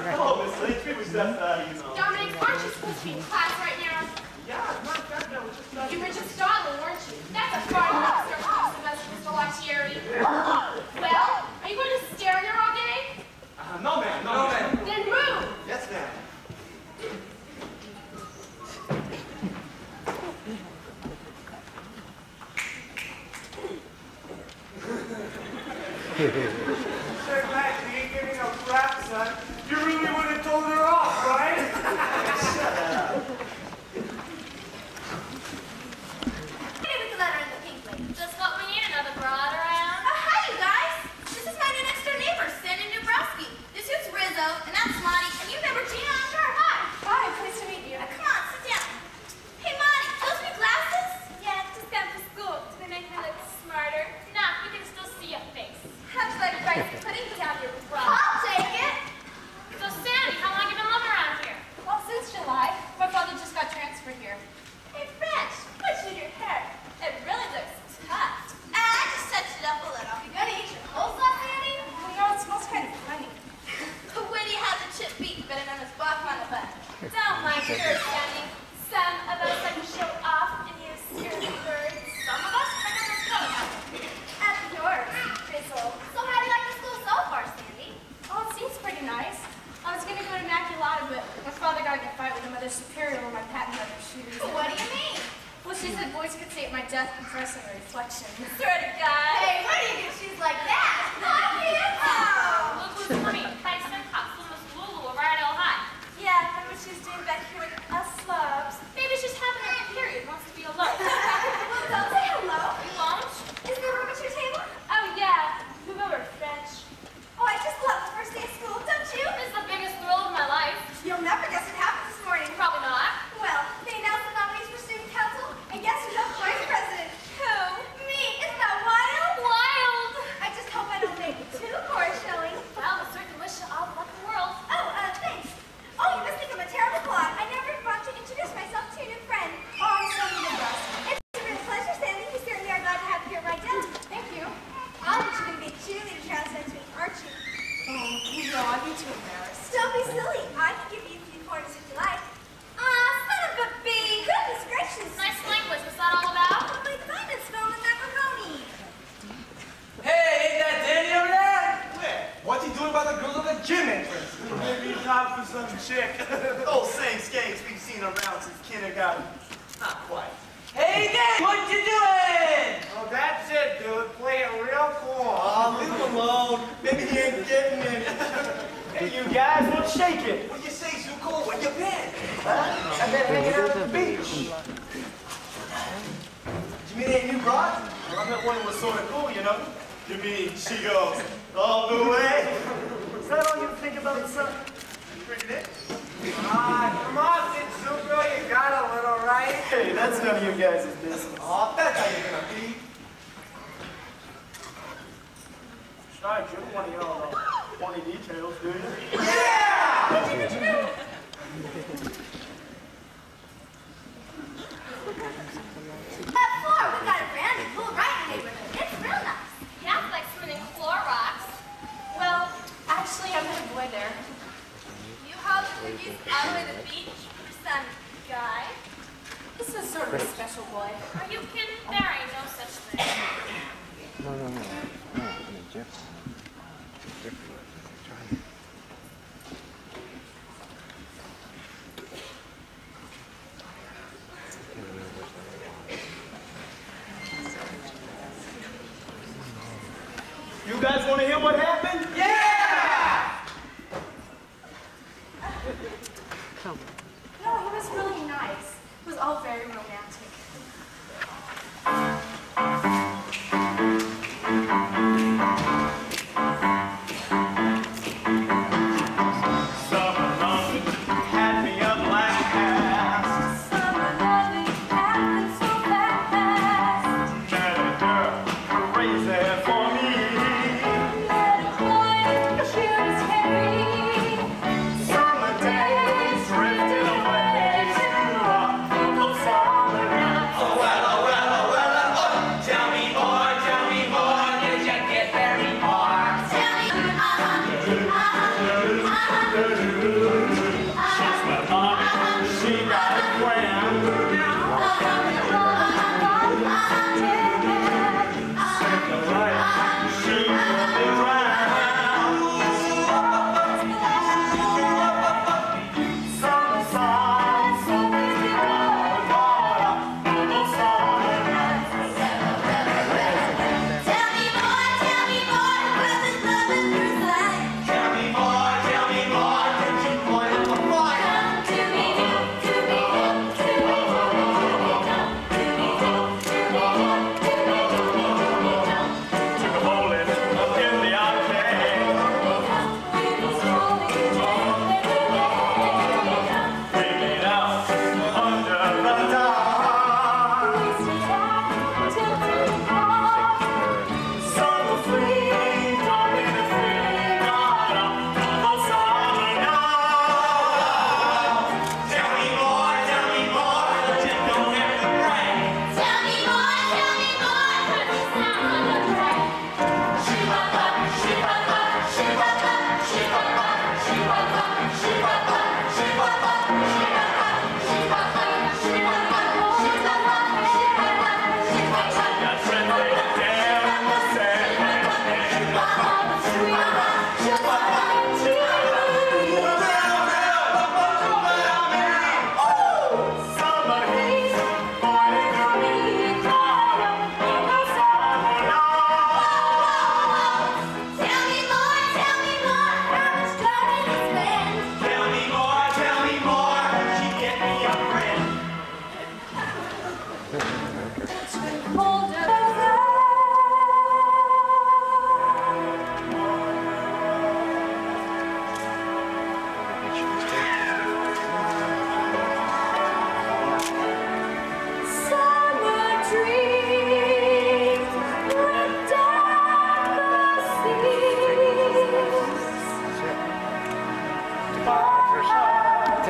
Hello, Miss Lynch, was just, uh, you know. Dominic, aren't you supposed to be in class right now? Yeah, I'm not that now. Just, uh, you were just dawdling, weren't you? That's a far monster from semester, Mr. Lottieri. well, are you going to stare at there all day? Uh, no, ma'am. No, no ma'am. Ma then move. Yes, ma'am. Hehehe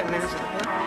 ね。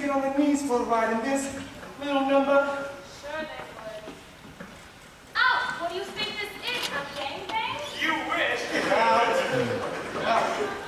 get on their knees for a ride in this little number. Sure they would. Oh, what do you think this is, a gangbang? You wish.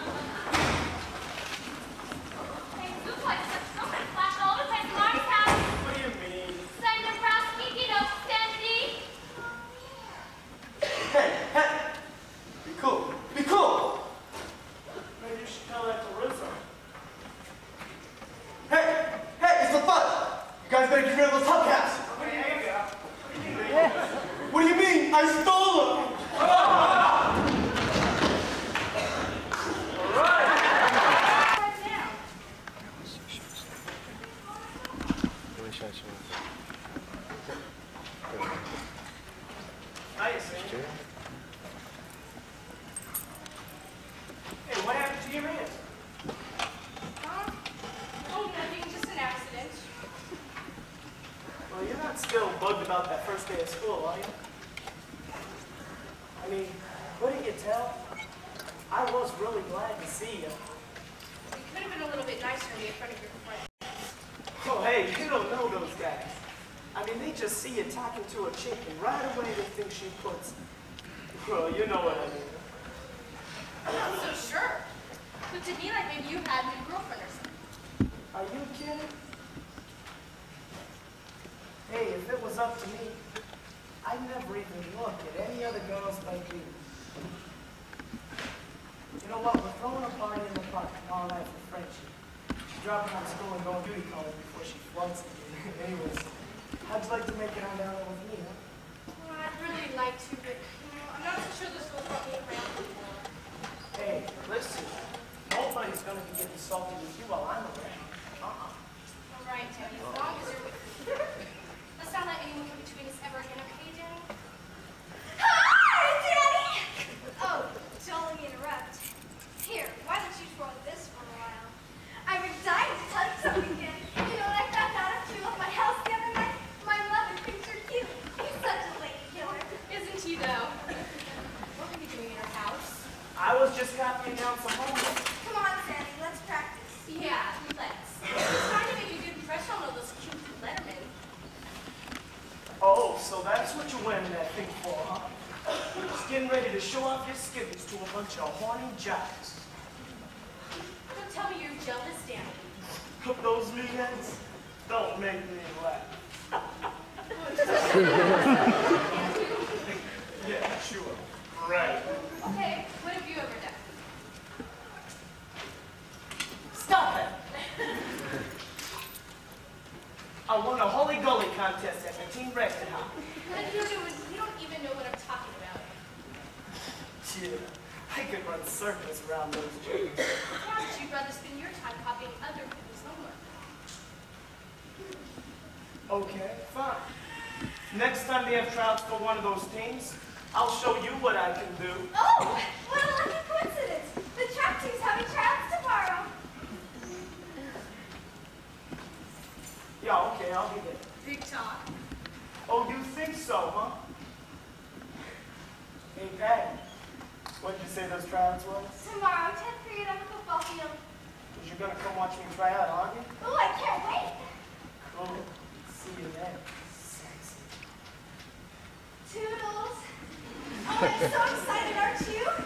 like to, but I'm not so sure this. Hey, listen. Nobody's going to be getting salty with you while I'm around. Uh-uh. All right, Teddy, as long as you're with me. Let's not let anyone come between us ever again, down some homework. Come on, Sandy, let's practice. Yeah, let's. Let's try to make a good impression on all those cute Letterman. Oh, so that's what you're wearing that thing for, huh? You're just getting ready to show off your skills to a bunch of horny jocks. Don't tell me you're jealous, Danny. those meatheads don't make me laugh. yeah, sure. Right. I won a hully gully contest at the Team Rex House. You don't even know what I'm talking about. Yeah, I could run circles around those jokes. Why don't you rather spend your time copying other people's homework? Okay, fine. Next time they have trials for one of those teams, I'll show you what I can do. Oh, what a lucky coincidence. The track team's having trials tomorrow. Yeah, okay, I'll be there. Big talk. Oh, you think so, huh? Hey, Patty, what did you say those tryouts were? Tomorrow, 10th period on the football field. Because you're going to come watch me try out, aren't you? Oh, I can't wait. Cool. See you then. Sexy. Toodles. Oh, I'm so excited, aren't you?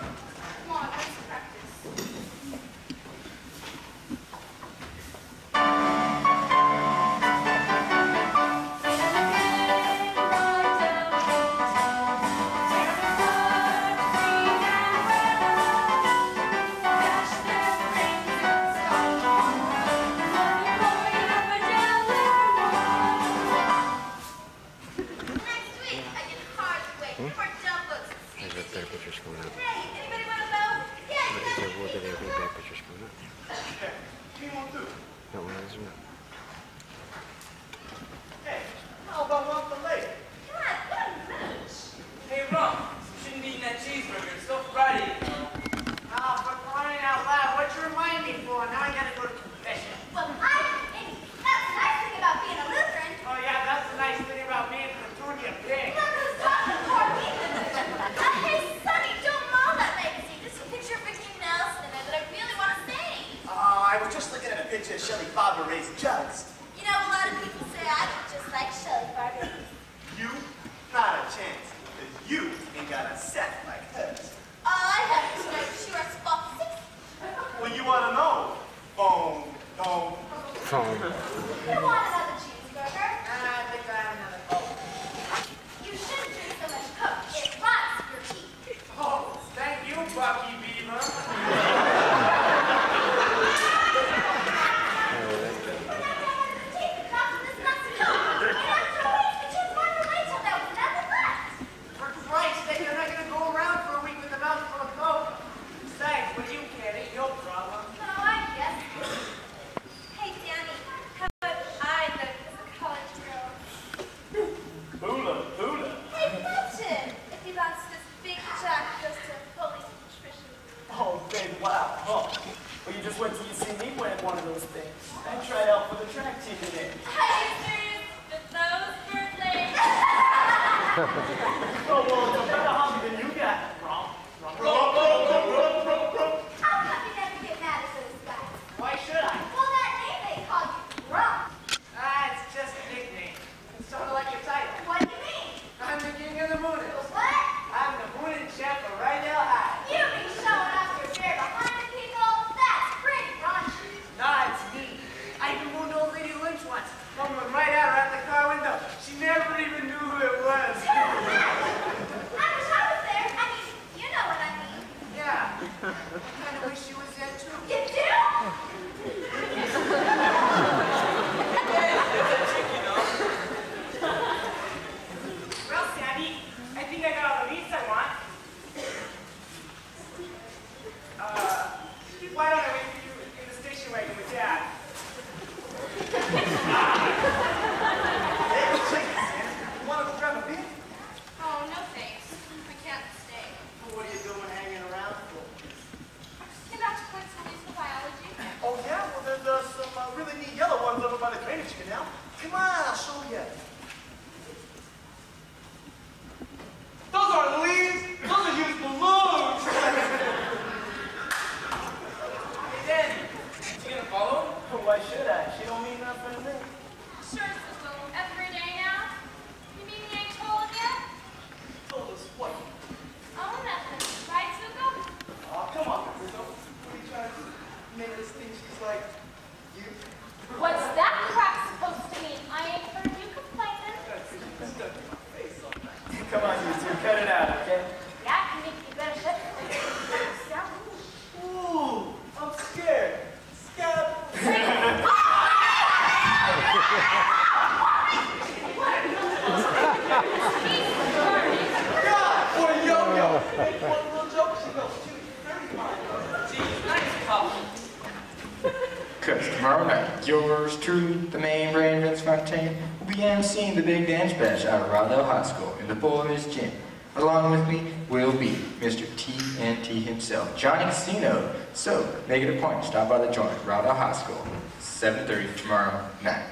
uma chulha. At out of High School in the boys' gym. Along with me will be Mr. TNT himself, Johnny Casino. So, make it a point. Stop by the joint, Rydell High School, 7.30 tomorrow night.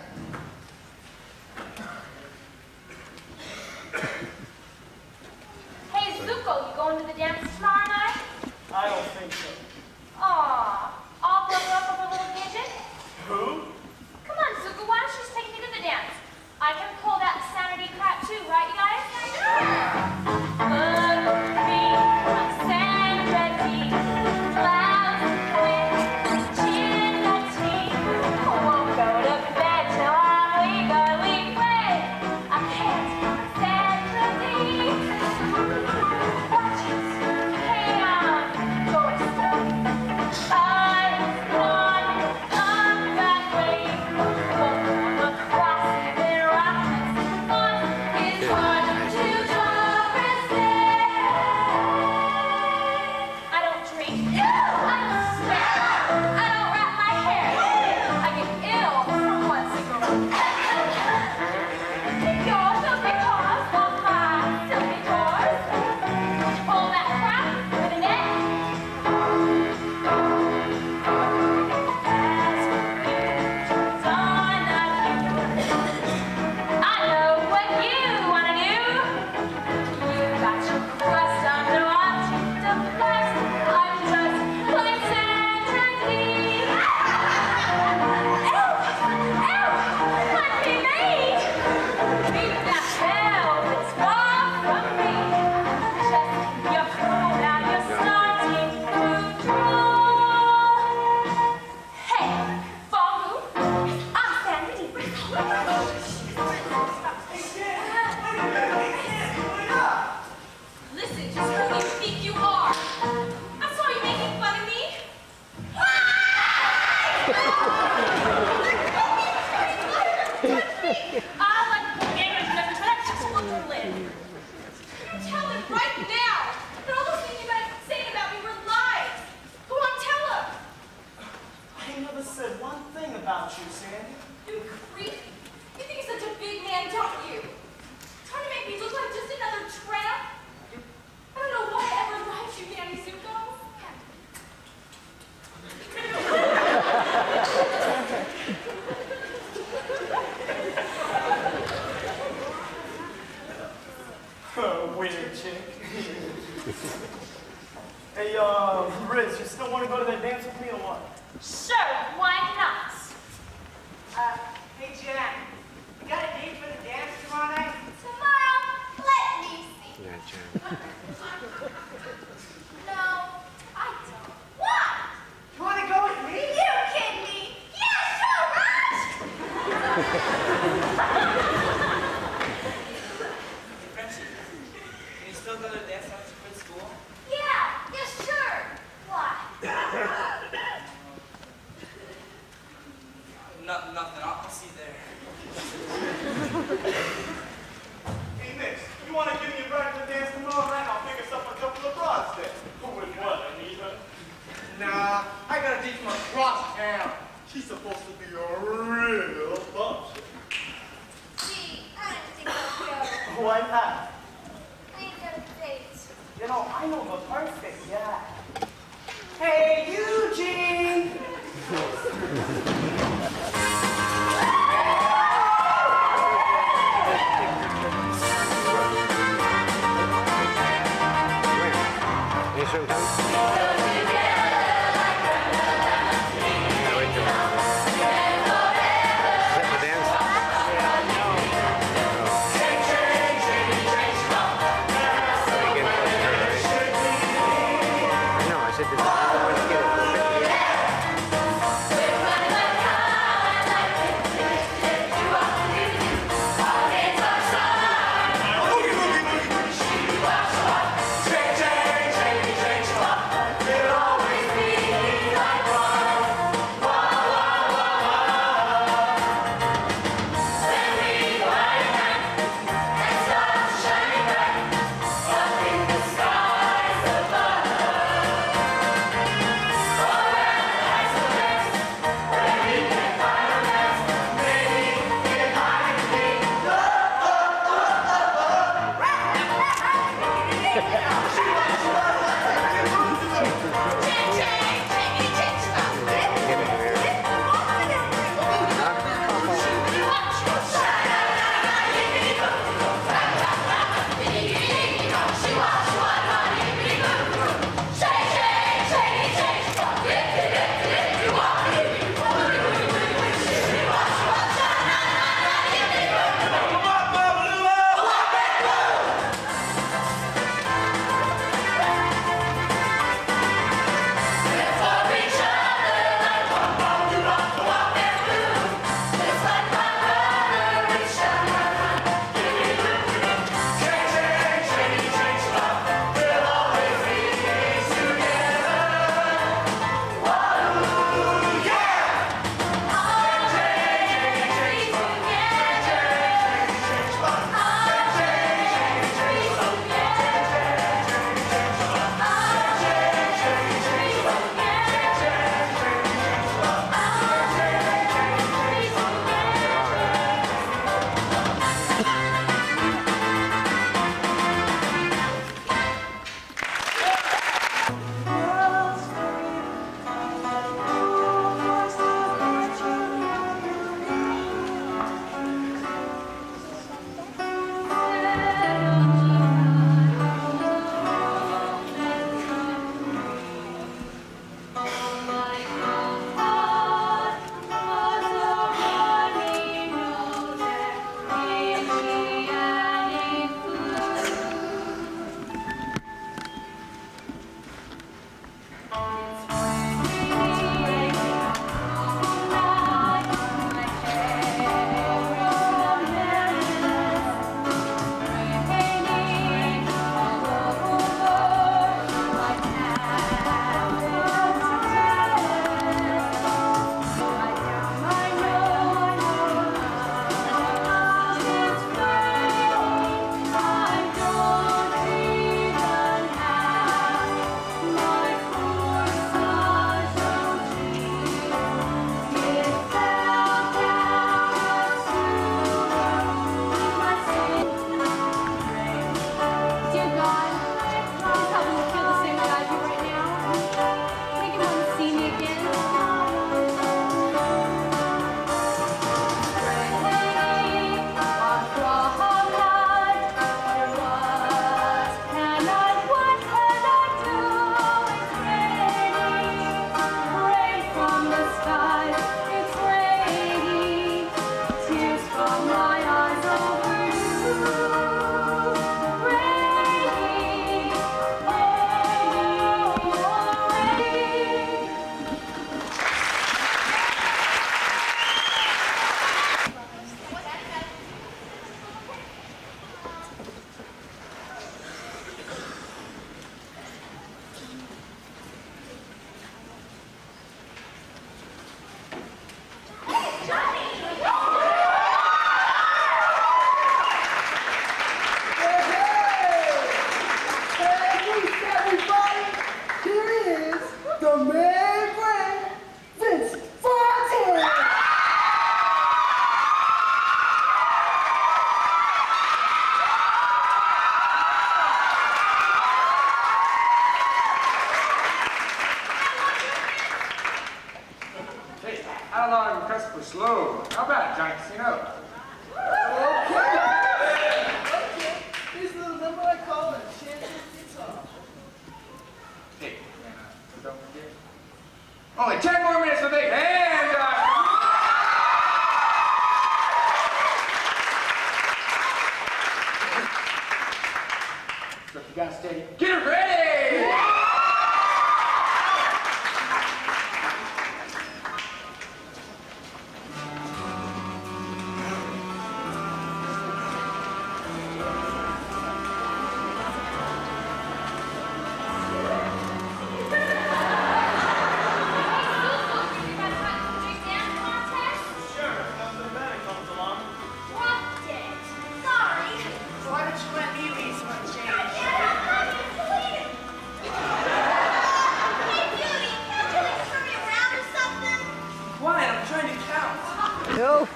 Count.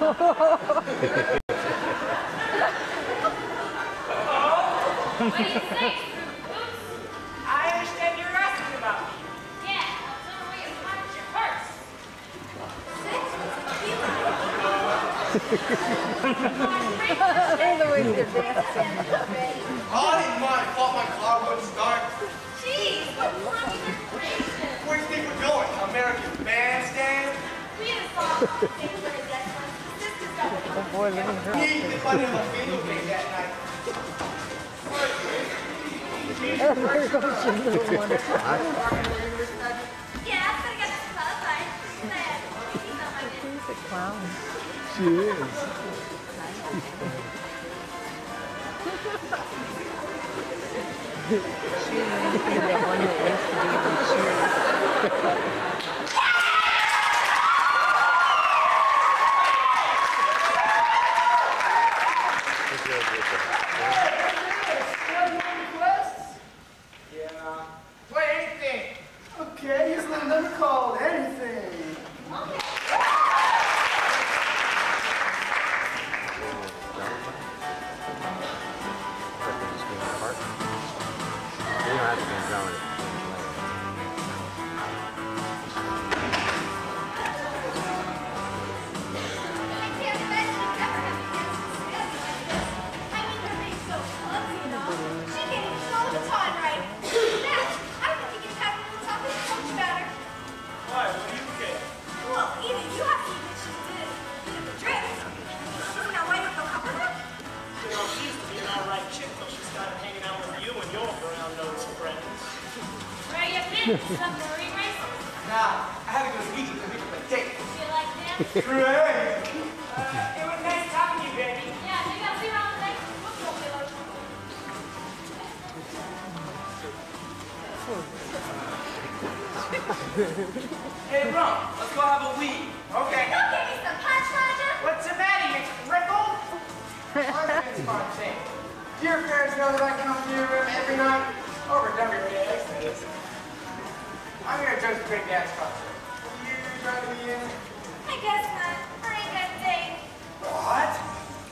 What do you say, I understand you're asking about me. Yeah, I was on my way to punch your purse. I didn't mind. Thought my car wouldn't start. Jeez, what communist creation. Where do you think we're going? American Bandstand? We had a song it. Boy, let me hear. We ate the buddy of a video game that night. Yeah, I'm gonna get this club. I said, he's Submarine races? Nah, I had to go to Egypt to meet my date. You like them? Great. Uh, it was nice talking to you, baby. Yeah, maybe I'll see you around the next football field. Hey, Ron, let's go have a weed. Okay. Go give me some punch, Roger. What's the matter, you cripple? I'm Vince Fontaine. Do your parents know that I come to your room every night? Over WAX, that is. I'm here to judge the big dance concert. Will you join me in? I guess not. I ain't got a date. What?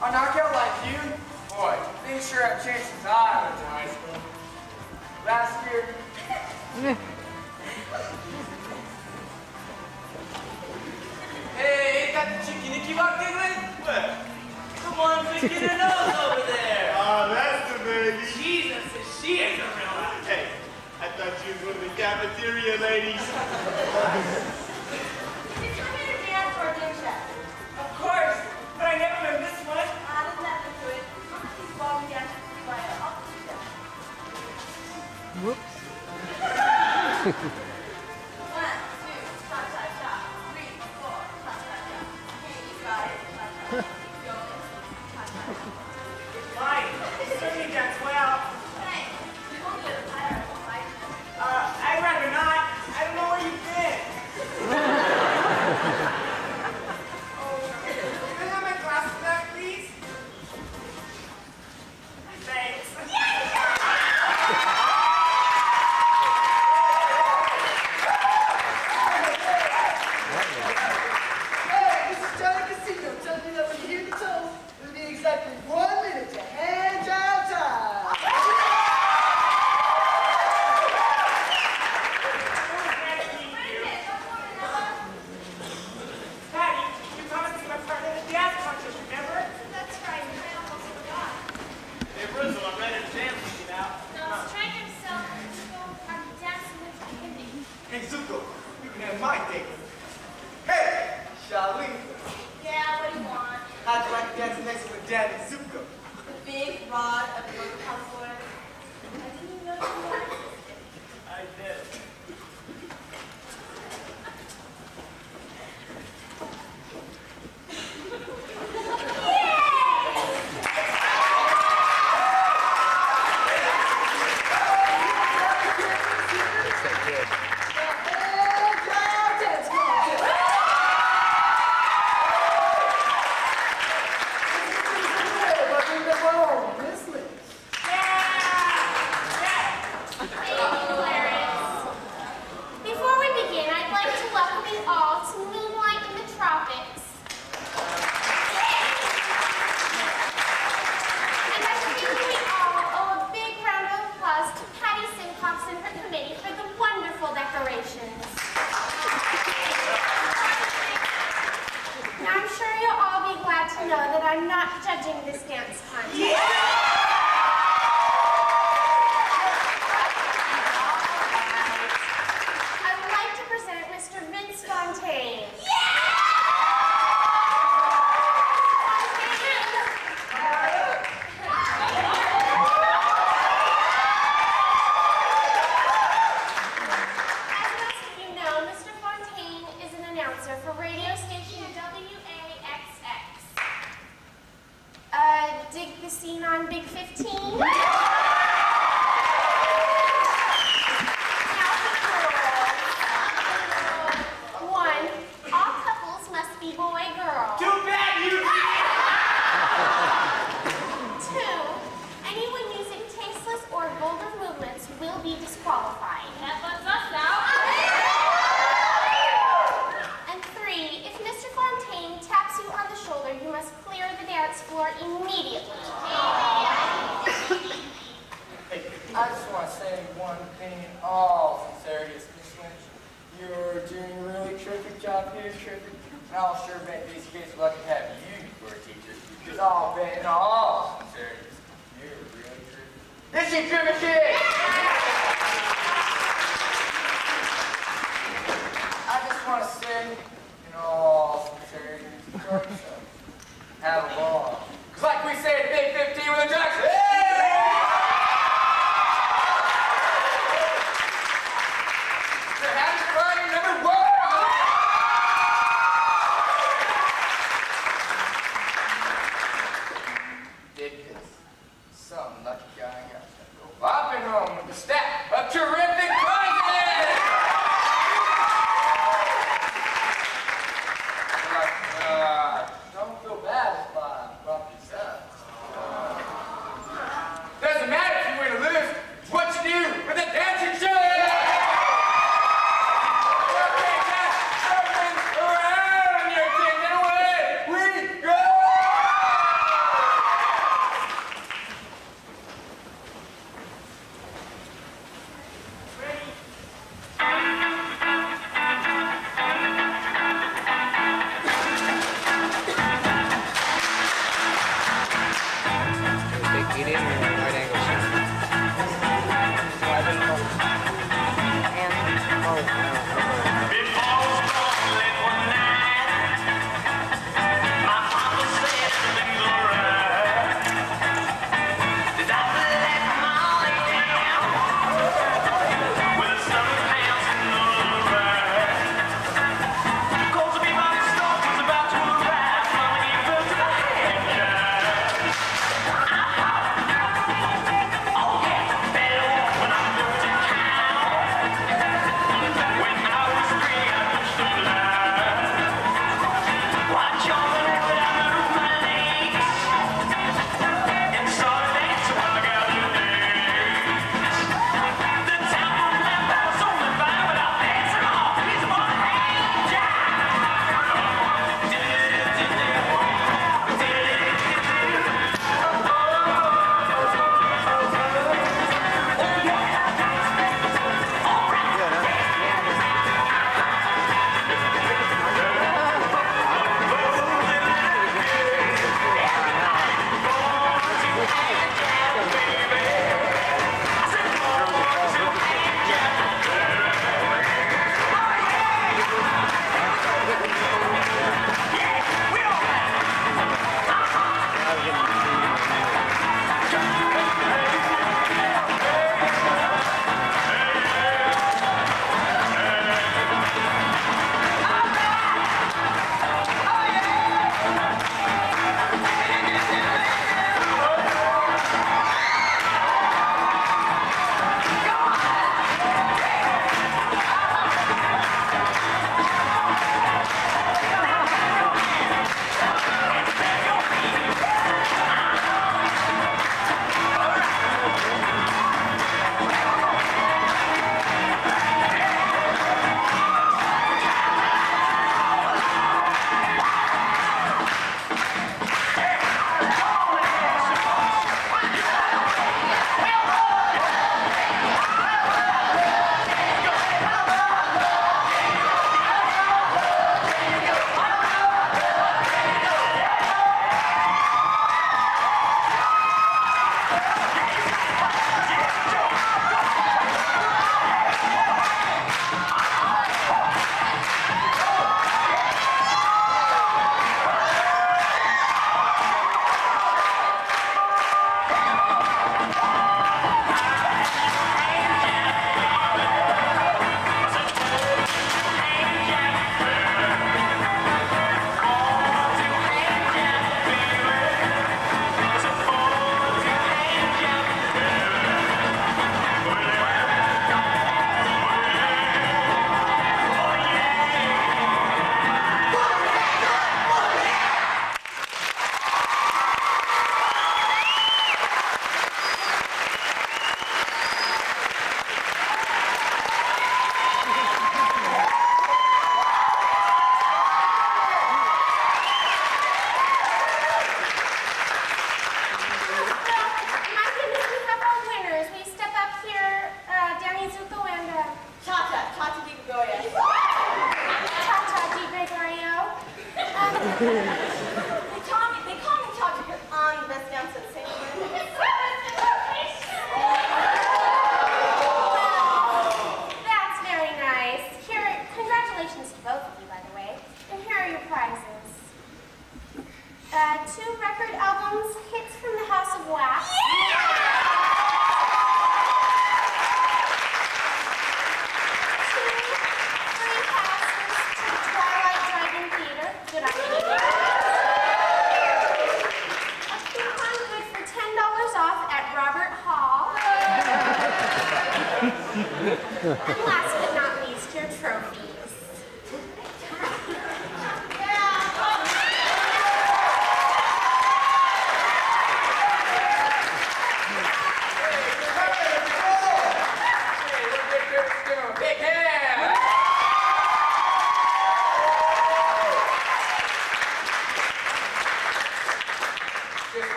A knockout like you? Boy, things sure have changed since I went to high school. Last year. hey, ain't that the chick Kenickie walked in with? Where? The one picking her nose over there. Ah, that's the baby. Jesus, is she is a real one. Hey, I thought you was one of the cafeteria ladies. Did you come here to dance or a dick shot? Of course, but I never learned this one. Ah, there's nothing to it. These ball dances by a opposite. Whoops.